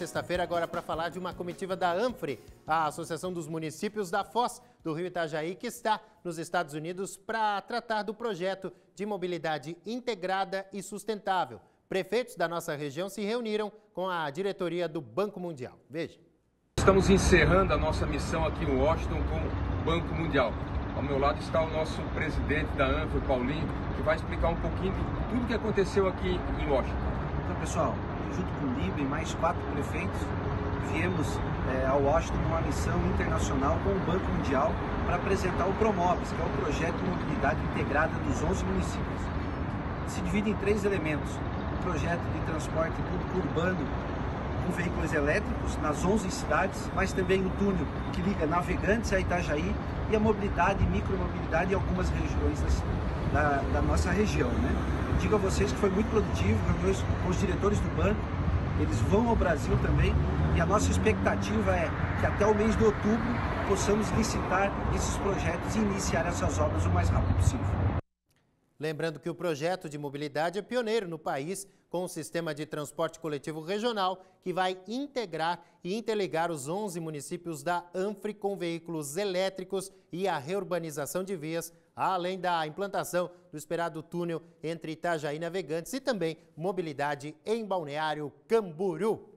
sexta-feira agora para falar de uma comitiva da ANFRE, a Associação dos Municípios da Foz do Rio Itajaí, que está nos Estados Unidos para tratar do projeto de mobilidade integrada e sustentável. Prefeitos da nossa região se reuniram com a diretoria do Banco Mundial. Veja. Estamos encerrando a nossa missão aqui em Washington com o Banco Mundial. Ao meu lado está o nosso presidente da ANFRE, Paulinho, que vai explicar um pouquinho de tudo que aconteceu aqui em Washington. Então, pessoal, junto com o Libe e mais quatro prefeitos, viemos é, ao Washington numa missão internacional com o Banco Mundial para apresentar o Promobis, que é o projeto de mobilidade integrada dos 11 municípios. Se divide em três elementos: o projeto de transporte público urbano com veículos elétricos nas 11 cidades, mas também o túnel que liga Navegantes a Itajaí e a mobilidade e micromobilidade em algumas regiões da, da nossa região. Né? Digo a vocês que foi muito produtivo, reuniões com os diretores do banco, eles vão ao Brasil também e a nossa expectativa é que até o mês de outubro possamos licitar esses projetos e iniciar essas obras o mais rápido possível. Lembrando que o projeto de mobilidade é pioneiro no país com um sistema de transporte coletivo regional que vai integrar e interligar os 11 municípios da ANFRE com veículos elétricos e a reurbanização de vias, além da implantação do esperado túnel entre Itajaí e Navegantes e também mobilidade em Balneário Camburu.